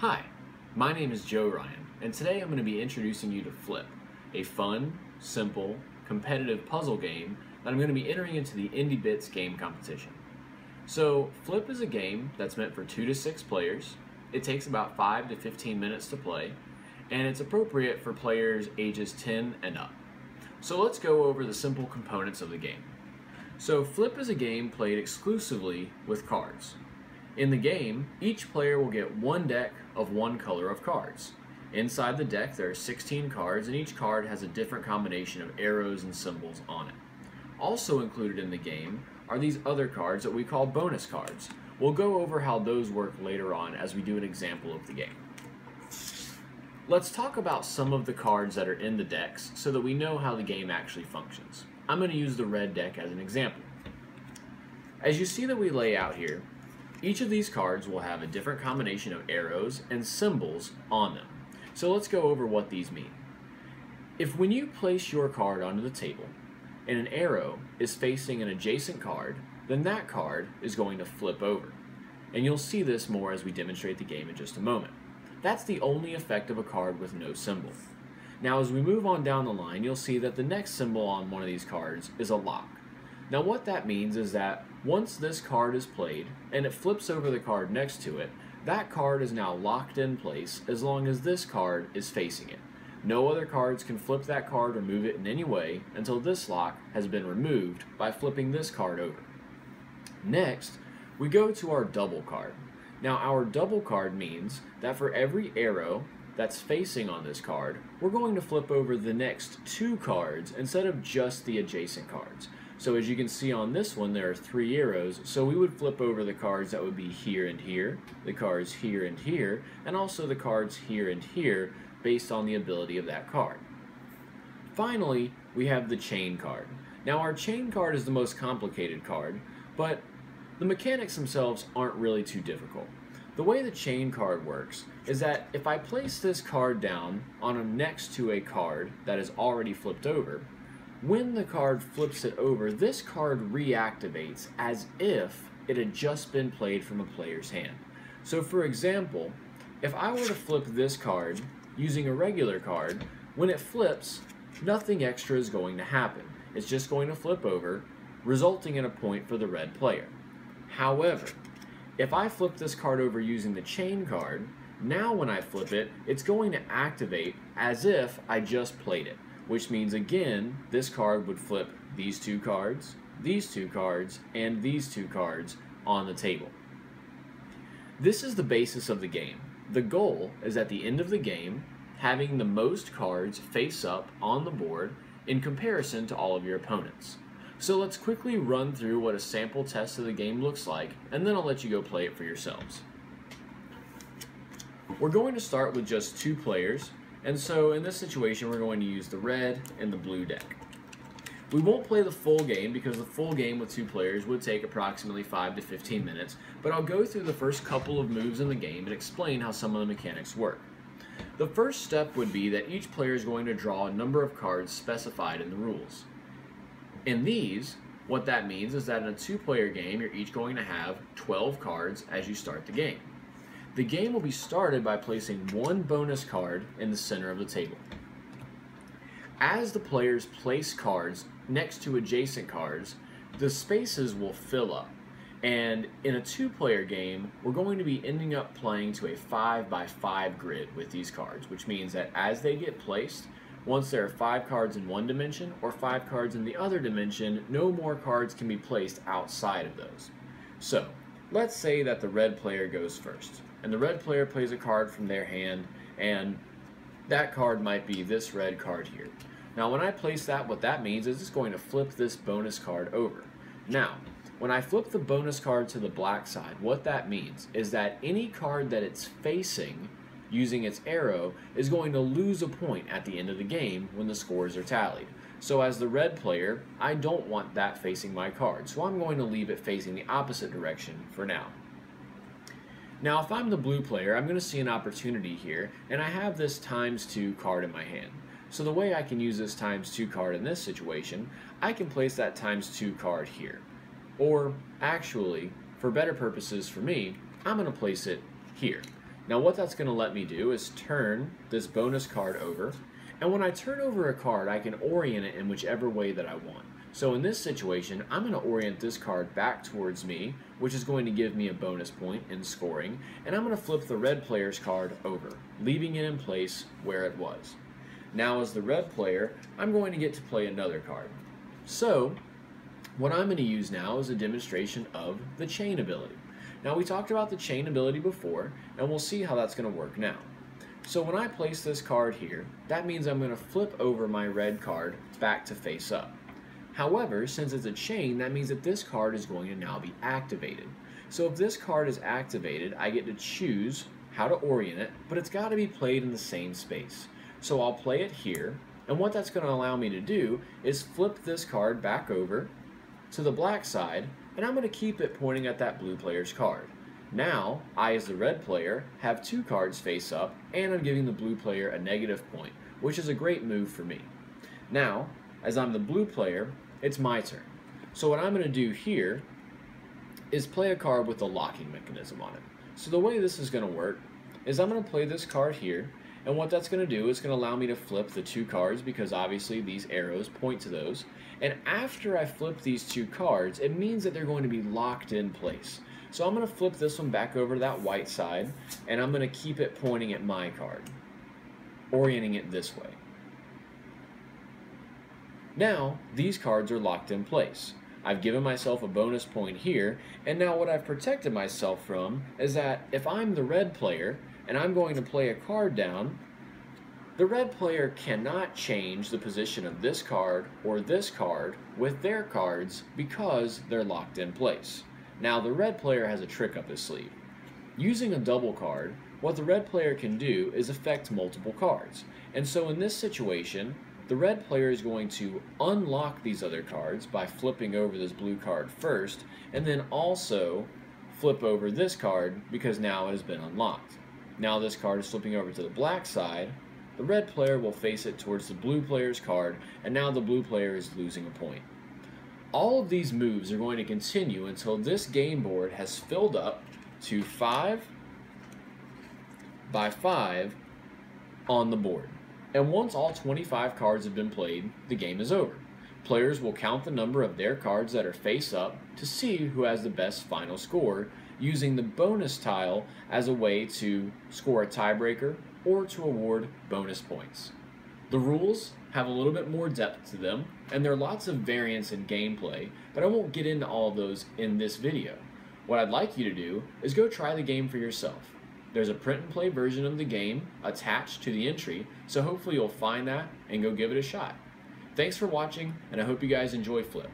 Hi, my name is Joe Ryan, and today I'm going to be introducing you to Flip, a fun, simple, competitive puzzle game that I'm going to be entering into the Indie Bits game competition. So, Flip is a game that's meant for 2 to 6 players. It takes about 5 to 15 minutes to play, and it's appropriate for players ages 10 and up. So let's go over the simple components of the game. So Flip is a game played exclusively with cards. In the game, each player will get one deck of one color of cards. Inside the deck there are 16 cards and each card has a different combination of arrows and symbols on it. Also included in the game are these other cards that we call bonus cards. We'll go over how those work later on as we do an example of the game. Let's talk about some of the cards that are in the decks so that we know how the game actually functions. I'm going to use the red deck as an example. As you see that we lay out here, each of these cards will have a different combination of arrows and symbols on them. So let's go over what these mean. If when you place your card onto the table and an arrow is facing an adjacent card, then that card is going to flip over. And you'll see this more as we demonstrate the game in just a moment. That's the only effect of a card with no symbol. Now as we move on down the line, you'll see that the next symbol on one of these cards is a lock. Now what that means is that once this card is played and it flips over the card next to it, that card is now locked in place as long as this card is facing it. No other cards can flip that card or move it in any way until this lock has been removed by flipping this card over. Next, we go to our double card. Now our double card means that for every arrow that's facing on this card, we're going to flip over the next two cards instead of just the adjacent cards. So as you can see on this one, there are three arrows, so we would flip over the cards that would be here and here, the cards here and here, and also the cards here and here, based on the ability of that card. Finally, we have the chain card. Now our chain card is the most complicated card, but the mechanics themselves aren't really too difficult. The way the chain card works is that if I place this card down on a next to a card that is already flipped over, when the card flips it over, this card reactivates as if it had just been played from a player's hand. So for example, if I were to flip this card using a regular card, when it flips, nothing extra is going to happen. It's just going to flip over, resulting in a point for the red player. However, if I flip this card over using the chain card, now when I flip it, it's going to activate as if I just played it, which means again, this card would flip these two cards, these two cards, and these two cards on the table. This is the basis of the game. The goal is at the end of the game, having the most cards face up on the board in comparison to all of your opponents. So let's quickly run through what a sample test of the game looks like, and then I'll let you go play it for yourselves. We're going to start with just two players, and so in this situation we're going to use the red and the blue deck. We won't play the full game because the full game with two players would take approximately 5 to 15 minutes, but I'll go through the first couple of moves in the game and explain how some of the mechanics work. The first step would be that each player is going to draw a number of cards specified in the rules. In these, what that means is that in a two-player game, you're each going to have 12 cards as you start the game. The game will be started by placing one bonus card in the center of the table. As the players place cards next to adjacent cards, the spaces will fill up. And in a two-player game, we're going to be ending up playing to a 5 by 5 grid with these cards, which means that as they get placed, once there are five cards in one dimension or five cards in the other dimension, no more cards can be placed outside of those. So, let's say that the red player goes first, and the red player plays a card from their hand, and that card might be this red card here. Now when I place that, what that means is it's going to flip this bonus card over. Now, when I flip the bonus card to the black side, what that means is that any card that it's facing using its arrow is going to lose a point at the end of the game when the scores are tallied. So as the red player, I don't want that facing my card, so I'm going to leave it facing the opposite direction for now. Now if I'm the blue player, I'm going to see an opportunity here, and I have this times 2 card in my hand. So the way I can use this times 2 card in this situation, I can place that times 2 card here. Or actually, for better purposes for me, I'm going to place it here. Now what that's going to let me do is turn this bonus card over, and when I turn over a card, I can orient it in whichever way that I want. So in this situation, I'm going to orient this card back towards me, which is going to give me a bonus point in scoring, and I'm going to flip the red player's card over, leaving it in place where it was. Now as the red player, I'm going to get to play another card. So, what I'm going to use now is a demonstration of the chain ability. Now we talked about the chain ability before, and we'll see how that's going to work now. So when I place this card here, that means I'm going to flip over my red card back to face up. However, since it's a chain, that means that this card is going to now be activated. So if this card is activated, I get to choose how to orient it, but it's got to be played in the same space. So I'll play it here, and what that's going to allow me to do is flip this card back over to the black side, and I'm going to keep it pointing at that blue player's card. Now, I as the red player have two cards face up, and I'm giving the blue player a negative point, which is a great move for me. Now, as I'm the blue player, it's my turn. So what I'm going to do here is play a card with a locking mechanism on it. So the way this is going to work is I'm going to play this card here, and what that's going to do is going to allow me to flip the two cards because obviously these arrows point to those. And after I flip these two cards, it means that they're going to be locked in place. So I'm going to flip this one back over to that white side, and I'm going to keep it pointing at my card, orienting it this way. Now, these cards are locked in place. I've given myself a bonus point here, and now what I've protected myself from is that if I'm the red player, and I'm going to play a card down, the red player cannot change the position of this card or this card with their cards because they're locked in place. Now the red player has a trick up his sleeve. Using a double card, what the red player can do is affect multiple cards. And so in this situation, the red player is going to unlock these other cards by flipping over this blue card first, and then also flip over this card because now it has been unlocked. Now this card is flipping over to the black side, the red player will face it towards the blue player's card, and now the blue player is losing a point. All of these moves are going to continue until this game board has filled up to 5 by 5 on the board. And once all 25 cards have been played, the game is over. Players will count the number of their cards that are face up to see who has the best final score, using the bonus tile as a way to score a tiebreaker or to award bonus points. The rules have a little bit more depth to them, and there are lots of variants in gameplay, but I won't get into all of those in this video. What I'd like you to do is go try the game for yourself. There's a print and play version of the game attached to the entry, so hopefully you'll find that and go give it a shot. Thanks for watching, and I hope you guys enjoy Flip.